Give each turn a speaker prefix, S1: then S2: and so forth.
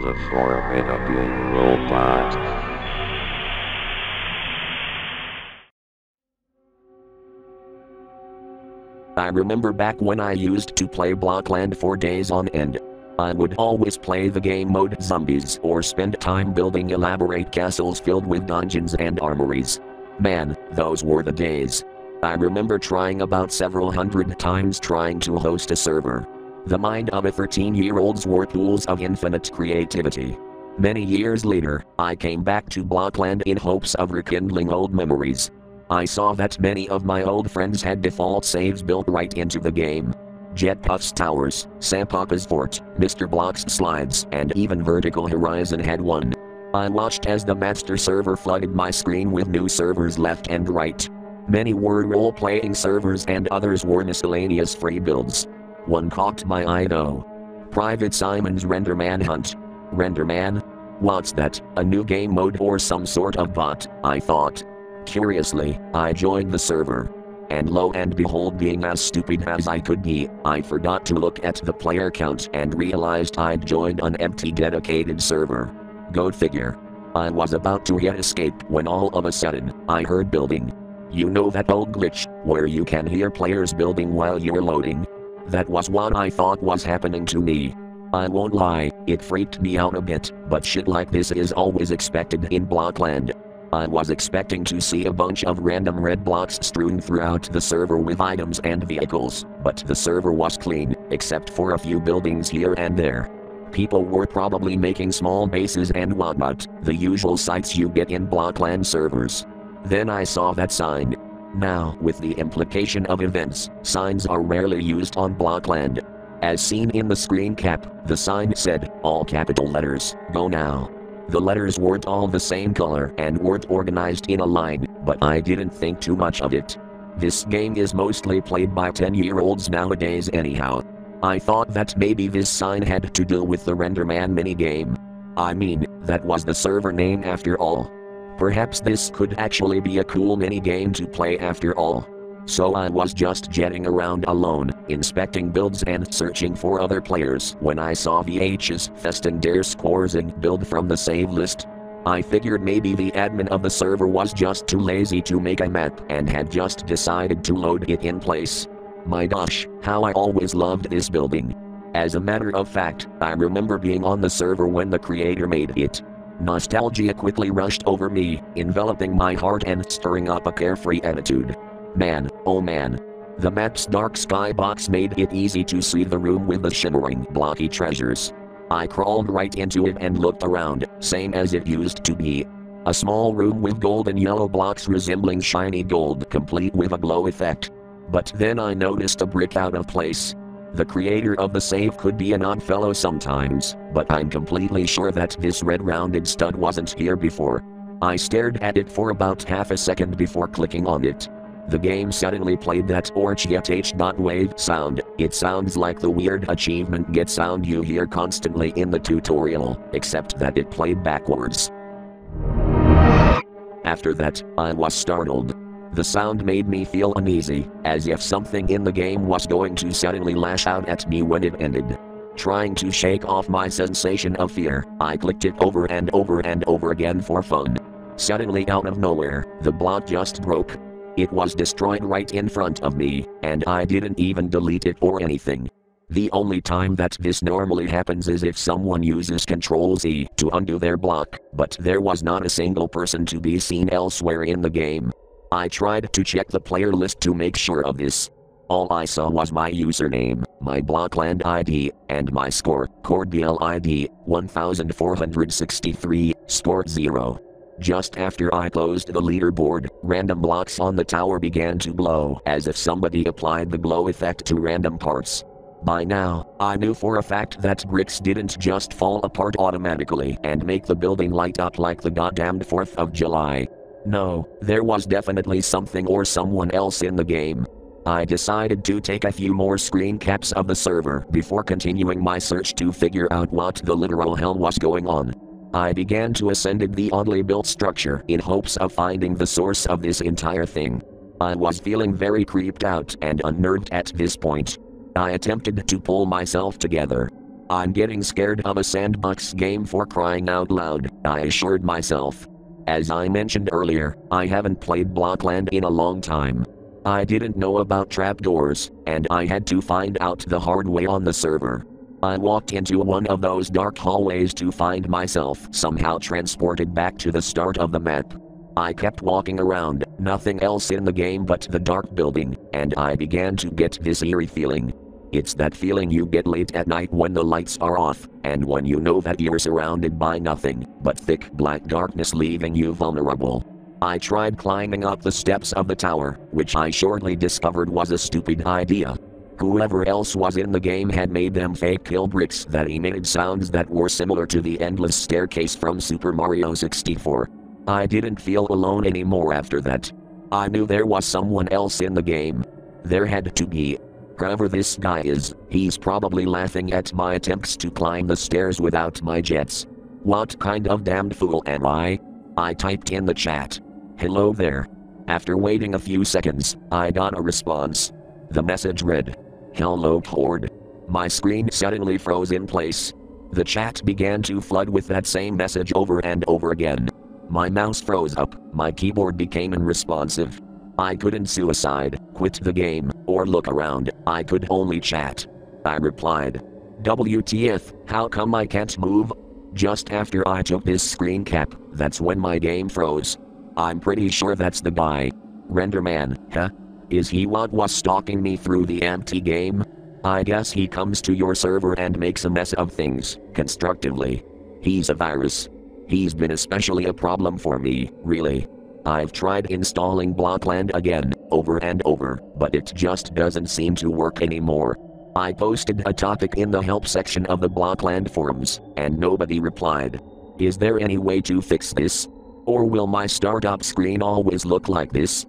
S1: The formidable robot.
S2: I remember back when I used to play Blockland for days on end. I would always play the game mode zombies or spend time building elaborate castles filled with dungeons and armories. Man, those were the days. I remember trying about several hundred times trying to host a server. The mind of a 13 year old's were pools of infinite creativity. Many years later, I came back to Blockland in hopes of rekindling old memories. I saw that many of my old friends had default saves built right into the game. Jetpuff's Towers, Sampapa's Fort, Mr. Block's Slides, and even Vertical Horizon had one. I watched as the master server flooded my screen with new servers left and right. Many were role playing servers and others were miscellaneous free builds. One caught my eye though. Private Simon's Render Manhunt. Render Man? What's that? A new game mode or some sort of bot? I thought. Curiously, I joined the server. And lo and behold, being as stupid as I could be, I forgot to look at the player count and realized I'd joined an empty dedicated server. Go figure. I was about to hit escape when all of a sudden, I heard building. You know that old glitch, where you can hear players building while you're loading? That was what I thought was happening to me. I won't lie, it freaked me out a bit, but shit like this is always expected in Blockland. I was expecting to see a bunch of random red blocks strewn throughout the server with items and vehicles, but the server was clean, except for a few buildings here and there. People were probably making small bases and whatnot, the usual sights you get in Blockland servers. Then I saw that sign. Now, with the implication of events, signs are rarely used on Blockland. As seen in the screen cap, the sign said, all capital letters, go now. The letters weren't all the same color and weren't organized in a line, but I didn't think too much of it. This game is mostly played by 10 year olds nowadays, anyhow. I thought that maybe this sign had to do with the Renderman minigame. I mean, that was the server name after all. Perhaps this could actually be a cool mini game to play after all. So I was just jetting around alone, inspecting builds and searching for other players when I saw VH's Festen der Squarzing build from the save list. I figured maybe the admin of the server was just too lazy to make a map and had just decided to load it in place. My gosh, how I always loved this building. As a matter of fact, I remember being on the server when the creator made it. Nostalgia quickly rushed over me, enveloping my heart and stirring up a carefree attitude. Man, oh man. The map's dark skybox made it easy to see the room with the shimmering blocky treasures. I crawled right into it and looked around, same as it used to be. A small room with golden yellow blocks resembling shiny gold, complete with a glow effect. But then I noticed a brick out of place. The creator of the save could be an odd fellow sometimes, but I'm completely sure that this red rounded stud wasn't here before. I stared at it for about half a second before clicking on it. The game suddenly played that wave sound. It sounds like the weird achievement get sound you hear constantly in the tutorial, except that it played backwards. After that, I was startled. The sound made me feel uneasy, as if something in the game was going to suddenly lash out at me when it ended. Trying to shake off my sensation of fear, I clicked it over and over and over again for fun. Suddenly, out of nowhere, the block just broke. It was destroyed right in front of me, and I didn't even delete it or anything. The only time that this normally happens is if someone uses Ctrl Z to undo their block, but there was not a single person to be seen elsewhere in the game. I tried to check the player list to make sure of this. All I saw was my username, my Blockland ID, and my score, Cordial ID, 1463, score 0. Just after I closed the leaderboard, random blocks on the tower began to blow as if somebody applied the glow effect to random parts. By now, I knew for a fact that bricks didn't just fall apart automatically and make the building light up like the goddamned 4th of July. No, there was definitely something or someone else in the game. I decided to take a few more screen caps of the server before continuing my search to figure out what the literal hell was going on. I began to ascend the oddly built structure in hopes of finding the source of this entire thing. I was feeling very creeped out and unnerved at this point. I attempted to pull myself together. I'm getting scared of a sandbox game for crying out loud, I assured myself. As I mentioned earlier, I haven't played Blockland in a long time. I didn't know about trapdoors, and I had to find out the hard way on the server. I walked into one of those dark hallways to find myself somehow transported back to the start of the map. I kept walking around, nothing else in the game but the dark building, and I began to get this eerie feeling. It's that feeling you get late at night when the lights are off, and when you know that you're surrounded by nothing but thick black darkness leaving you vulnerable. I tried climbing up the steps of the tower, which I shortly discovered was a stupid idea. Whoever else was in the game had made them fake kill bricks that emitted sounds that were similar to the endless staircase from Super Mario 64. I didn't feel alone anymore after that. I knew there was someone else in the game. There had to be. Whoever this guy is, he's probably laughing at my attempts to climb the stairs without my jets. What kind of damned fool am I? I typed in the chat. Hello there. After waiting a few seconds, I got a response. The message read, Hello Cord. My screen suddenly froze in place. The chat began to flood with that same message over and over again. My mouse froze up, my keyboard became unresponsive. I couldn't suicide, quit the game, or look around, I could only chat. I replied. WTF, how come I can't move? Just after I took this screen cap, that's when my game froze. I'm pretty sure that's the guy. Renderman, huh? Is he what was stalking me through the empty game? I guess he comes to your server and makes a mess of things, constructively. He's a virus. He's been especially a problem for me, really. I've tried installing Blockland again, over and over, but it just doesn't seem to work anymore. I posted a topic in the help section of the Blockland forums, and nobody replied. Is there any way to fix this? Or will my startup screen always look like this?